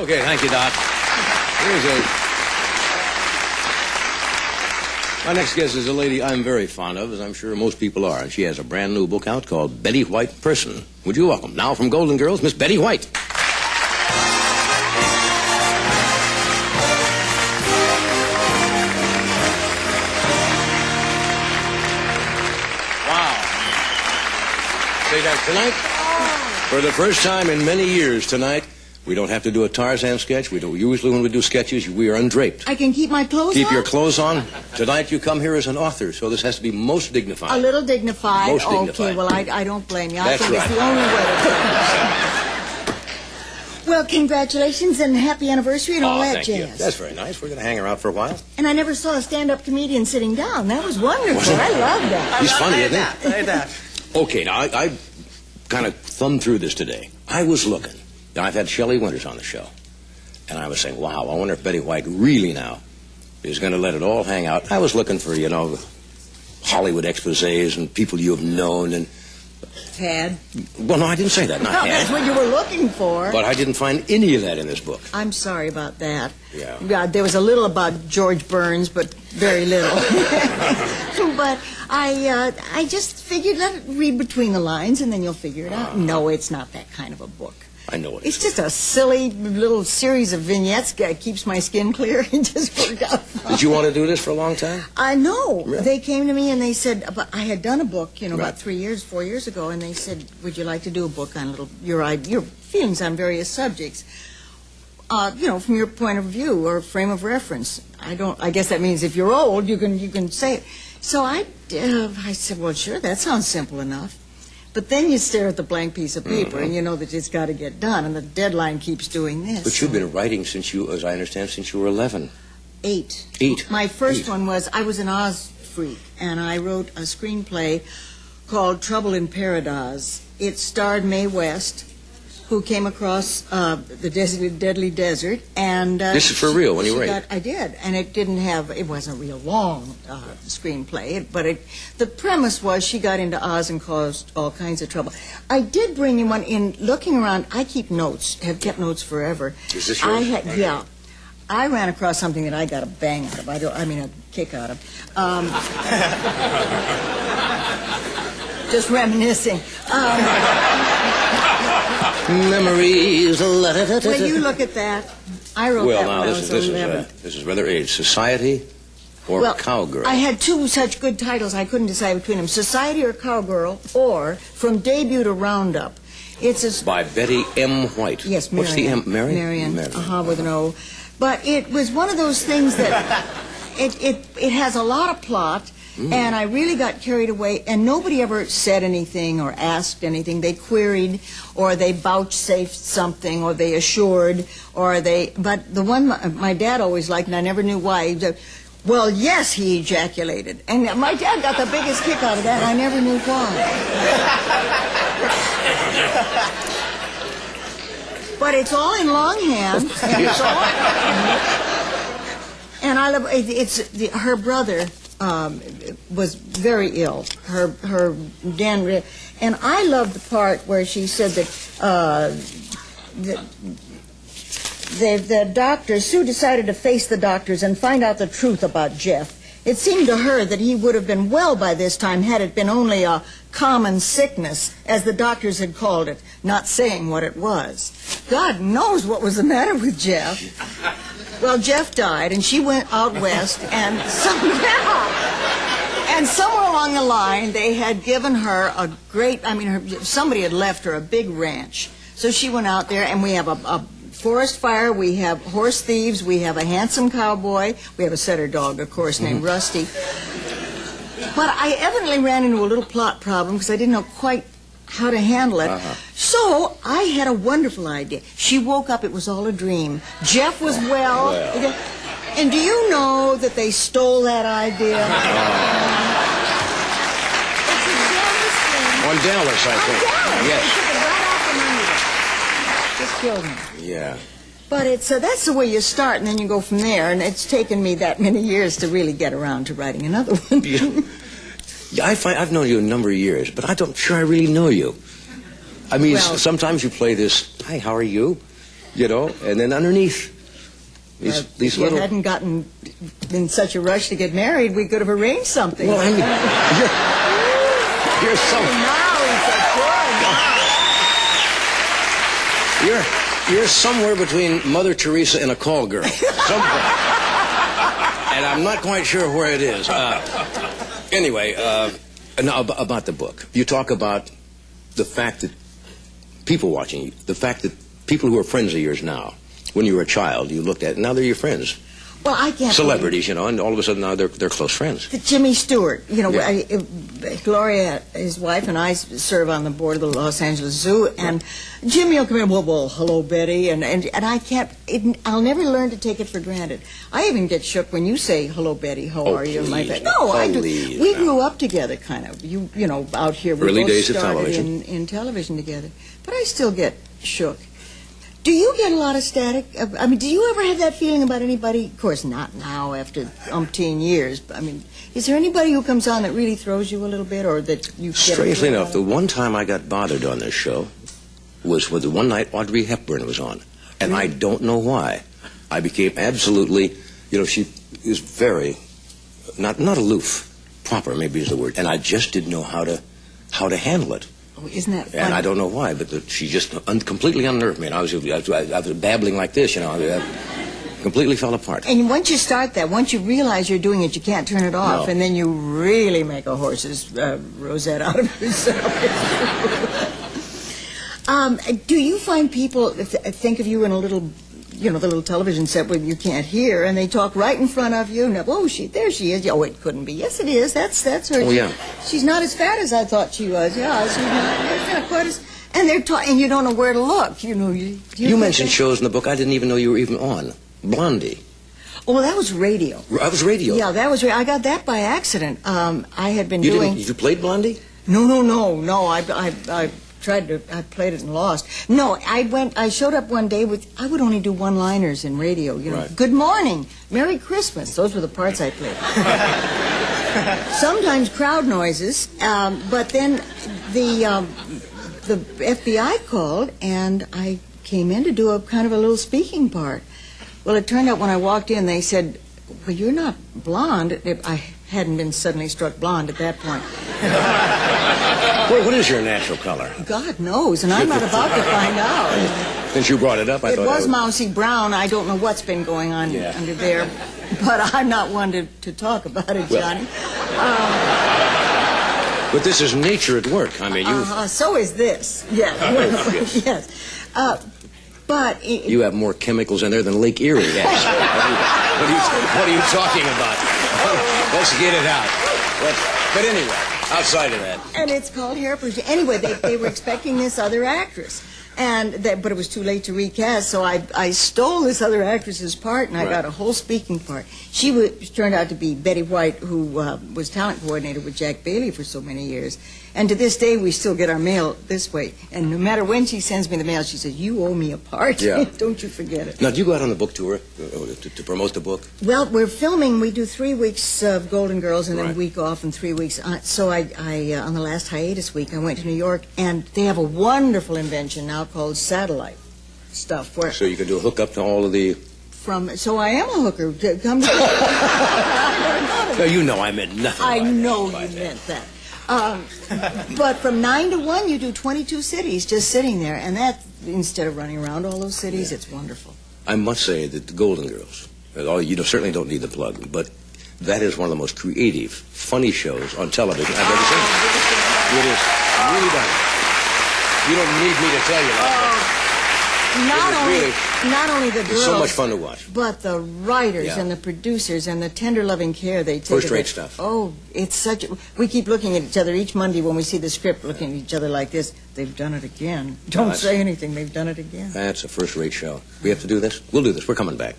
Okay, thank you, Doc. Here's a. My next guest is a lady I'm very fond of, as I'm sure most people are, and she has a brand new book out called Betty White Person. Would you welcome now from Golden Girls, Miss Betty White? Wow. Say that tonight? Oh. For the first time in many years tonight, we don't have to do a Tarzan sketch. We don't usually when we do sketches, we are undraped. I can keep my clothes Keep on? Keep your clothes on. Tonight you come here as an author, so this has to be most dignified. A little dignified. Most Okay, dignified. well, I, I don't blame you. I That's think it's the only way to do it. Well, congratulations and happy anniversary and oh, all oh, that thank you. jazz. That's very nice. We're going to hang around for a while. And I never saw a stand-up comedian sitting down. That was wonderful. I love that. He's funny, isn't he? Say that. Okay, now I, I kind of thumbed through this today. I was looking. Now, I've had Shelley Winters on the show, and I was saying, "Wow, I wonder if Betty White really now is going to let it all hang out." I was looking for, you know, Hollywood exposés and people you have known, and Tad. well, no, I didn't say that. Not No, had. that's what you were looking for. But I didn't find any of that in this book. I'm sorry about that. Yeah. there was a little about George Burns, but very little. but I, uh, I just figured let it read between the lines, and then you'll figure it out. No, it's not that kind of a book. I know it. It's just a silly little series of vignettes that keeps my skin clear. It just worked out. fine. Did you want to do this for a long time? I know. Really? They came to me and they said, about, I had done a book, you know, Right. about three years, four years ago, and they said, would you like to do a book on little your your feelings on various subjects? Uh, you know, from your point of view or frame of reference. I don't. I guess that means if you're old, you can you can say it. So I, uh, I said, well, sure, that sounds simple enough. But then you stare at the blank piece of paper, Mm-hmm. and you know that it's got to get done, and the deadline keeps doing this. But you've been writing since you, as I understand, since you were 11. Eight. Eight. My first Eight. one was I was an Oz freak, and I wrote a screenplay called Trouble in Paradise. It starred Mae West, who came across uh, the deadly, deadly desert, and uh, This is for real when you write got- I did, and it didn't have. It wasn't a real long uh, screenplay, but it, the premise was she got into Oz and caused all kinds of trouble. I did bring you one in. Looking around, I keep notes. Have kept notes forever. Is this I yours? had, yeah. I ran across something that I got a bang out of. I don't. I mean, a kick out of. Um, just reminiscing. Um, Memories. well, you look at that. I wrote Well, that now when I this was is this is 11. uh, this is rather age. Society or well, cowgirl. I had two such good titles. I couldn't decide between them: Society or Cowgirl, or From Debut to Roundup. It's a By Betty M. White. Yes, What's the M? Marion. Marion. Marion. Uh-huh, with an O. But it was one of those things that it, it, it has a lot of plot, Mm. and I really got carried away, and nobody ever said anything or asked anything. They queried, or they vouchsafed something, or they assured, or they. But the one my, my dad always liked, and I never knew why. He said, well, yes, he ejaculated. And my dad got the biggest kick out of that, and I never knew why. But it's all in longhand. And, it's all, and I love it- it's the, her brother um, was very ill. Her her Dan and I love the part where she said that uh, the, the the doctors Sue decided to face the doctors and find out the truth about Jeff. It seemed to her that he would have been well by this time had it been only a common sickness, as the doctors had called it, not saying what it was. God knows what was the matter with Jeff. Well, Jeff died, and she went out west, and somehow, and somewhere along the line, they had given her a great, I mean, her, somebody had left her a big ranch. So she went out there, and we have a, a forest fire, we have horse thieves, we have a handsome cowboy, we have a setter dog, of course, named mm-hmm. Rusty. But I evidently ran into a little plot problem because I didn't know quite how to handle it. Uh-huh. So I had a wonderful idea. She woke up, it was all a dream. Jeff was well. Well. And do you know that they stole that idea? On Dallas, I On think. Dallas. Yes. They took it right out from under. Just killed me. Yeah. But it's uh, that's the way you start, and then you go from there. And it's taken me that many years to really get around to writing another one. Yeah. Yeah, I find I've known you a number of years, but I don't sure I really know you. I mean, Well- sometimes you play this. Hi, how are you? you know, and then underneath these Uh, these if you little. hadn't gotten in such a rush to get married, we could have arranged something. Well, I mean, you're, you're some now he's a good. you're you're somewhere between Mother Teresa and a call girl, somewhere, and I'm not quite sure where it is. Uh, anyway, uh, about the book, you talk about the fact that people watching you, the fact that people who are friends of yours now, when you were a child, you looked at, now they're your friends, Well, I can't. celebrities, you know, and all of a sudden now they're they're close friends. The Jimmy Stewart, you know, Yeah. I, uh, Gloria, his wife, and I serve on the board of the Los Angeles Zoo, and Jimmy will come in, well, well, hello, Betty, and, and, and I can't, it, I'll never learn to take it for granted. I even get shook when you say, hello, Betty, how Oh, are you? please, My no, I do. We grew up together, kind of. You, you know, out here. We Early both days of started television. In, in television together, but I still get shook. Do you get a lot of static? I mean, do you ever have that feeling about anybody? Of course, not now after umpteen years. But, I mean, is there anybody who comes on that really throws you a little bit, or that you? Get Strangely enough, the one time I got bothered on this show was with the one night Audrey Hepburn was on, and I don't know why. I became absolutely, you know, she is very not not aloof, proper maybe is the word, and I just didn't know how to how to handle it, Oh, isn't that funny? and I don't know why, but the, she just un- completely unnerved me, and I was, I was I was babbling like this, you know, I, completely fell apart. And once you start that, once you realize you're doing it, you can't turn it off, No. and then you really make a horse's uh, rosette out of yourself. um, do you find people th- think of you in a little, you know, the little television set where you can't hear, and they talk right in front of you? And, oh, she, there she is. Oh, it couldn't be. Yes, it is. That's that's her. Oh, yeah. She's not as fat as I thought she was. Yeah, she's not, not quite as. And they're ta- and you don't know where to look. You know, you. do You mentioned that- shows in the book I didn't even know you were even on. Blondie. Oh, well, that was radio. I was radio. Yeah, that was. I got that by accident. Um, I had been You doing. didn't. You played Blondie. No, no, no, no. I, I, I tried to. I played it and lost. No, I went. I showed up one day with. I would only do one-liners in radio. You know, Right. Good morning, Merry Christmas. Those were the parts I played. Sometimes crowd noises, um, but then the um, the FBI called and I came in to do a kind of a little speaking part. Well, it turned out when I walked in, they said, "Well, you're not blonde." I hadn't been suddenly struck blonde at that point. What, what is your natural color? God knows, and I'm not about to find out. Since you brought it up, I It thought I was mousy brown. I don't know what's been going on Yeah. under there, but I'm not one to, to talk about it, Well, Johnny. But this is nature at work. I mean, you Uh-huh, so is this. Yes. Yes. yes. Uh, but it, you have more chemicals in there than Lake Erie has. what, are you, what are you talking about? Let's get it out. But anyway, outside of that, and it's called hair production. Anyway, they, they were expecting this other actress, and they, but it was too late to recast. So I I stole this other actress's part, and I Right. got a whole speaking part. She was, turned out to be Betty White, who uh, was talent coordinator with Jack Bailey for so many years. And to this day, we still get our mail this way. And no matter when she sends me the mail, she says, "You owe me a part. Yeah. Don't you forget it." now do you go out on the book tour uh, to, to promote the book? Well, we're filming. We do three weeks of Golden Girls and then a week off and three weeks. Uh, so I, I uh, on the last hiatus week, I went to New York, and they have a wonderful invention now called satellite stuff. Where So you can do a hookup to all of the. from, so I am a hooker. To Come to. No, you know I meant nothing. I know you that. meant that. Um, but from nine to one, you do 22 cities just sitting there, and that instead of running around all those cities, it's wonderful. I must say that the Golden Girls, uh, all- you know, certainly don't need the plug, but that is one of the most creative, funny shows on television I've ever seen. It is really done. You don't need me to tell you that. Not only, really- not only the but girls. So much fun to watch. But the writers Yeah. and the producers and the tender loving care they take. First-rate it- stuff. Oh, it's such. A, we keep looking at each other each Monday when we see the script, looking at each other like this. They've done it again. Don't Nice. say anything. They've done it again. That's a first-rate show. We have to do this? We'll do this. We're coming back.